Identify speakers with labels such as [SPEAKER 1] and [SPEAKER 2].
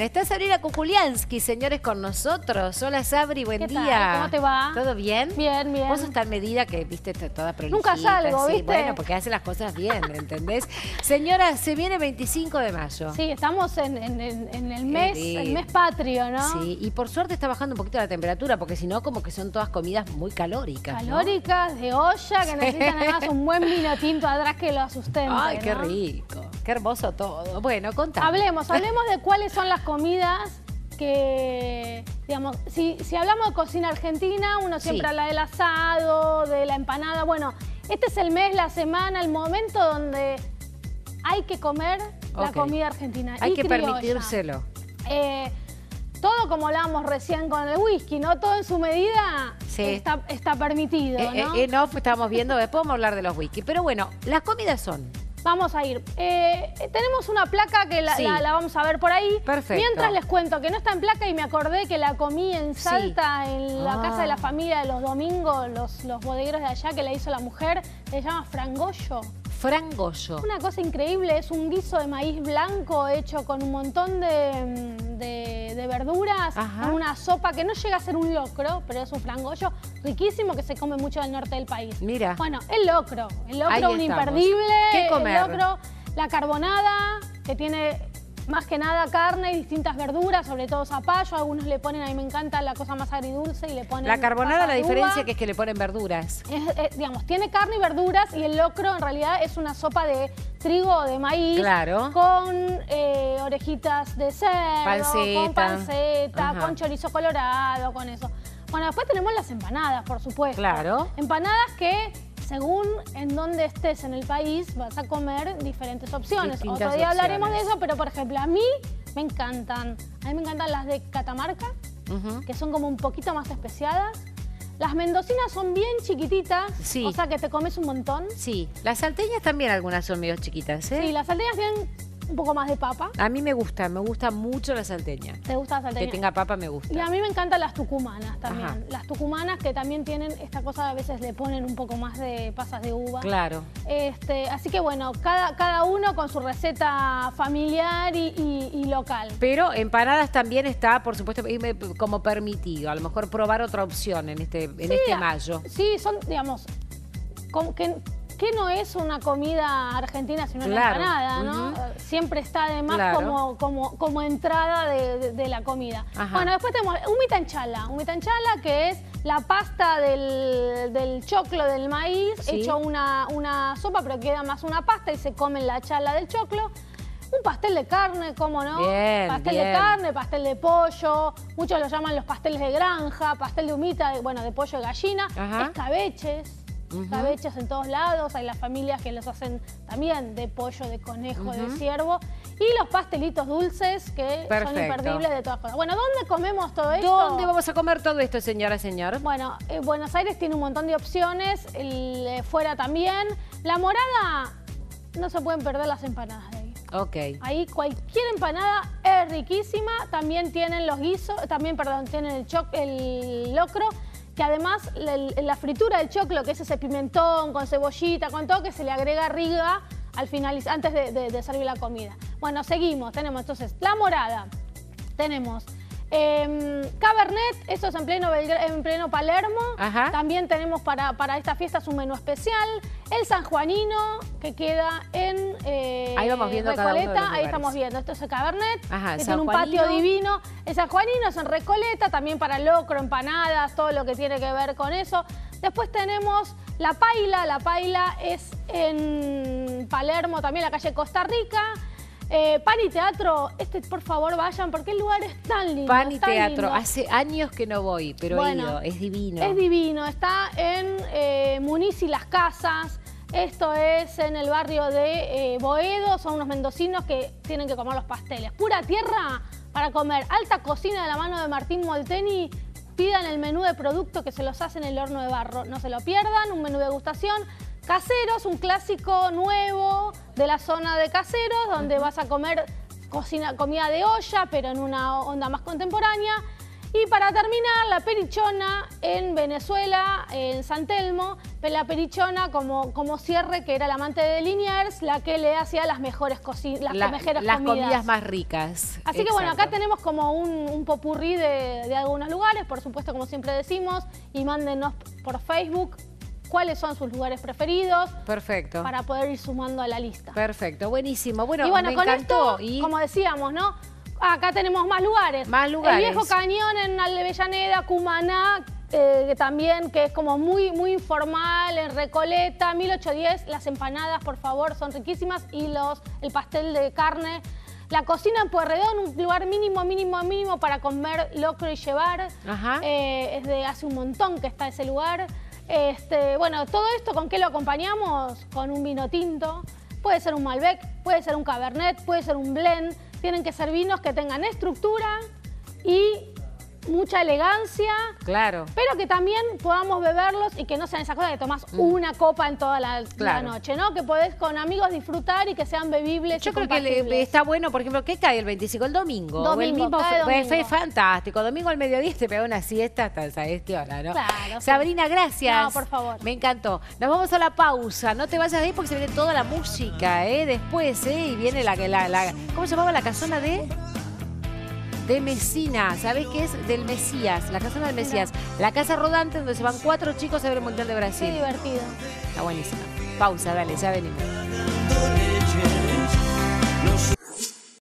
[SPEAKER 1] Está Sabrina Kukuliansky, señores, con nosotros. Hola, Sabri, buen
[SPEAKER 2] ¿Qué tal?
[SPEAKER 1] día.
[SPEAKER 2] ¿Cómo te va?
[SPEAKER 1] ¿Todo bien?
[SPEAKER 2] Bien, bien.
[SPEAKER 1] Vos estás medida que, viste, toda prolijita.
[SPEAKER 2] Nunca salgo,
[SPEAKER 1] sí,
[SPEAKER 2] ¿viste?
[SPEAKER 1] Bueno, porque hace las cosas bien, ¿entendés? Señora, se viene 25 de mayo.
[SPEAKER 2] Sí, estamos en, en- en- en el mes, el mes patrio, ¿no?
[SPEAKER 1] Sí, y por suerte está bajando un poquito la temperatura, porque si no, como que son todas comidas muy calóricas. ¿no?
[SPEAKER 2] Calóricas, de olla, que necesitan además un buen vino tinto atrás que lo sustente.
[SPEAKER 1] Ay, qué
[SPEAKER 2] ¿no?
[SPEAKER 1] rico. Qué hermoso todo. Bueno, contame.
[SPEAKER 2] Hablemos, hablemos de cuáles son las comidas que, digamos, si, si hablamos de cocina argentina, uno siempre
[SPEAKER 1] Sí.
[SPEAKER 2] habla del asado, de la empanada. Bueno, este es el mes, la semana, el momento donde hay que comer la comida argentina.
[SPEAKER 1] Hay
[SPEAKER 2] y
[SPEAKER 1] que
[SPEAKER 2] criolla.
[SPEAKER 1] permitírselo.
[SPEAKER 2] Eh, todo como hablábamos recién con el whisky, ¿no? Todo en su medida
[SPEAKER 1] Sí.
[SPEAKER 2] está, está permitido,
[SPEAKER 1] Eh,
[SPEAKER 2] ¿no?
[SPEAKER 1] eh, en off estábamos viendo, después vamos a hablar de los whisky. Pero bueno, las comidas son.
[SPEAKER 2] Vamos a ir. Eh, tenemos una placa que la,
[SPEAKER 1] Sí.
[SPEAKER 2] la- la vamos a ver por ahí.
[SPEAKER 1] Perfecto.
[SPEAKER 2] Mientras les cuento que no está en placa y me acordé que la comí en
[SPEAKER 1] Sí.
[SPEAKER 2] Salta, en la
[SPEAKER 1] Ah.
[SPEAKER 2] casa de la familia de los domingos, los, los bodegueros de allá que la hizo la mujer, se llama frangollo.
[SPEAKER 1] Frangollo.
[SPEAKER 2] Una cosa increíble, es un guiso de maíz blanco hecho con un montón de, de- de verduras, en una sopa que no llega a ser un locro, pero es un frangollo riquísimo que se come mucho del norte del país.
[SPEAKER 1] Mira.
[SPEAKER 2] Bueno, el locro, el
[SPEAKER 1] Ahí
[SPEAKER 2] locro un
[SPEAKER 1] estamos.
[SPEAKER 2] imperdible,
[SPEAKER 1] ¿Qué comer?
[SPEAKER 2] el locro, la carbonada, que tiene más que nada carne y distintas verduras, sobre todo zapallo, algunos le ponen, a mí me encanta la cosa más agridulce y le ponen
[SPEAKER 1] La carbonada,
[SPEAKER 2] pasas
[SPEAKER 1] la diferencia que es que le ponen verduras.
[SPEAKER 2] Es, digamos, tiene carne y verduras y el locro en realidad es una sopa de trigo o de maíz
[SPEAKER 1] Claro.
[SPEAKER 2] con eh, orejitas de cerdo,
[SPEAKER 1] Panceta.
[SPEAKER 2] con panceta,
[SPEAKER 1] Ajá.
[SPEAKER 2] con chorizo colorado, con eso. Bueno, después tenemos las empanadas, por supuesto.
[SPEAKER 1] Claro.
[SPEAKER 2] Empanadas que según en dónde estés en el país vas a comer diferentes opciones.
[SPEAKER 1] Distintas
[SPEAKER 2] Otro día hablaremos de
[SPEAKER 1] opciones.
[SPEAKER 2] eso, pero por ejemplo, a mí me encantan. A mí me encantan las de Catamarca
[SPEAKER 1] Ujú.
[SPEAKER 2] que son como un poquito más especiadas. Las mendocinas son bien chiquititas,
[SPEAKER 1] Sí.
[SPEAKER 2] o sea que te comes un montón.
[SPEAKER 1] Sí, las salteñas también algunas son medio chiquitas, ¿eh?
[SPEAKER 2] Sí, las salteñas tienen un poco más de papa.
[SPEAKER 1] A mí me gusta, me gusta mucho la salteña.
[SPEAKER 2] ¿Te gusta la
[SPEAKER 1] Que
[SPEAKER 2] salteña?
[SPEAKER 1] tenga papa me gusta.
[SPEAKER 2] Y a mí me encantan las tucumanas también.
[SPEAKER 1] Ajá.
[SPEAKER 2] Las tucumanas que también tienen esta cosa, a veces le ponen un poco más de pasas de uva.
[SPEAKER 1] Claro.
[SPEAKER 2] Este, así que bueno, cada, cada uno con su receta familiar y, y- y local.
[SPEAKER 1] Pero empanadas también está, por supuesto, como permitido. A lo mejor probar otra opción en este, en
[SPEAKER 2] Sí,
[SPEAKER 1] este mayo.
[SPEAKER 2] Sí, son, digamos, como que, que no es una comida argentina sino
[SPEAKER 1] Claro,
[SPEAKER 2] una empanada, ¿no? Siempre está además
[SPEAKER 1] Claro.
[SPEAKER 2] como, como, como entrada de, de- de la comida.
[SPEAKER 1] Ajá.
[SPEAKER 2] Bueno, después tenemos humita en chala. Humita en chala que es la pasta del, del choclo del maíz,
[SPEAKER 1] Sí.
[SPEAKER 2] hecho una, una sopa, pero queda más una pasta y se come en la chala del choclo. Un pastel de carne, ¿cómo no?
[SPEAKER 1] Bien,
[SPEAKER 2] pastel
[SPEAKER 1] bien.
[SPEAKER 2] de carne, pastel de pollo, muchos lo llaman los pasteles de granja, pastel de humita, de- bueno, de pollo de gallina,
[SPEAKER 1] Ajá.
[SPEAKER 2] escabeches,
[SPEAKER 1] Ujú.
[SPEAKER 2] escabeches en todos lados, hay las familias que los hacen también de pollo, de conejo, de ciervo, y los pastelitos dulces que son imperdibles de todas cosas. Bueno, ¿dónde comemos todo esto?
[SPEAKER 1] ¿Dónde vamos a comer todo esto, señora, señor?
[SPEAKER 2] Bueno, eh, Buenos Aires tiene un montón de opciones, el, eh, fuera también. La morada, no se pueden perder las empanadas de ahí.
[SPEAKER 1] Ok.
[SPEAKER 2] Ahí cualquier empanada es riquísima. También tienen los guisos, también, perdón, tienen el, choc- el locro, que además la, fritura del choclo, que es ese pimentón con cebollita, con todo, que se le agrega riga al finalizar, antes de, de- de servir la comida. Bueno, seguimos. Tenemos entonces la morada, tenemos em, Cabernet, esto es en pleno, Belgra- en pleno Palermo.
[SPEAKER 1] Ajá.
[SPEAKER 2] También tenemos para, para esta fiesta su menú especial. El sanjuanino, que queda en eh,
[SPEAKER 1] Ahí vamos viendo cada uno de
[SPEAKER 2] Recoleta. Ahí estamos viendo. Esto es el Cabernet,
[SPEAKER 1] Ajá,
[SPEAKER 2] que
[SPEAKER 1] San
[SPEAKER 2] tiene un
[SPEAKER 1] Juanino.
[SPEAKER 2] patio divino. El sanjuanino es en Recoleta, también para locro, empanadas, todo lo que tiene que ver con eso. Después tenemos la paila. La paila es en Palermo, también la calle Costa Rica. Eh, pan y teatro, este por favor vayan porque el lugar es tan lindo.
[SPEAKER 1] Pan y teatro.
[SPEAKER 2] lindo.
[SPEAKER 1] Hace años que no voy, pero
[SPEAKER 2] Bueno,
[SPEAKER 1] he ido. Es divino.
[SPEAKER 2] Es divino, está en eh, Muniz y Las Casas. Esto es en el barrio de eh, Boedo, son unos mendocinos que tienen que comer los pasteles. Pura tierra para comer. Alta cocina de la mano de Martín Molteni. Pidan el menú de producto que se los hace en el horno de barro. No se lo pierdan, un menú de degustación. Caseros, un clásico nuevo de la zona de caseros, donde vas a comer cocina, comida de olla, pero en una onda más contemporánea. Y para terminar, la perichona en Venezuela, en San Telmo, la Perichona como, como cierre, que era la amante de Liniers, la que le hacía las mejores, cocinas, las mejores
[SPEAKER 1] las comidas más ricas.
[SPEAKER 2] Así que bueno, acá tenemos como un, un popurrí de, de algunos lugares, por supuesto, como siempre decimos, y mándenos por Facebook cuáles son sus lugares preferidos.
[SPEAKER 1] Perfecto.
[SPEAKER 2] Para poder ir sumando a la lista.
[SPEAKER 1] Perfecto, buenísimo. Bueno,
[SPEAKER 2] y bueno,
[SPEAKER 1] con
[SPEAKER 2] esto, como decíamos, ¿no? Acá tenemos más lugares.
[SPEAKER 1] Más lugares.
[SPEAKER 2] El Viejo Cañón en Aldevellaneda, Cumaná, eh, también que es como muy, muy informal, en Recoleta, 1810, las empanadas, por favor, son riquísimas y los, el pastel de carne. La cocina en Puerredón, un lugar mínimo, mínimo, mínimo para comer locro y llevar. Ajá. Eh, es de hace un montón que está ese lugar. Este, bueno, todo esto, ¿con qué lo acompañamos? Con un vino tinto. Puede ser un Malbec, puede ser un Cabernet, puede ser un blend. Tienen que ser vinos que tengan estructura y mucha elegancia.
[SPEAKER 1] Claro.
[SPEAKER 2] Pero que también podamos beberlos y que no sean esas cosas que tomás mm. una copa en toda la, noche, ¿no? Que podés con amigos disfrutar y que sean bebibles.
[SPEAKER 1] Yo creo que está bueno, por ejemplo, ¿qué cae el 25? El domingo.
[SPEAKER 2] Domingo, el mismo,
[SPEAKER 1] Fue fantástico. Domingo al mediodía te pega una siesta hasta esa hora, ¿no? Claro. Sabrina, gracias.
[SPEAKER 2] No, por favor.
[SPEAKER 1] Me encantó. Nos vamos a la pausa. No te vayas de ahí porque se viene toda la música, ¿eh? Después, ¿eh? Y viene la, la, la ¿cómo se llamaba la casona de...? De Mesina. ¿Sabés qué es? Del Mesías, la casa del Mesías. La casa rodante donde se van cuatro chicos a ver el Mundial de Brasil.
[SPEAKER 2] Qué divertido.
[SPEAKER 1] Está buenísima. Pausa, dale, ya venimos.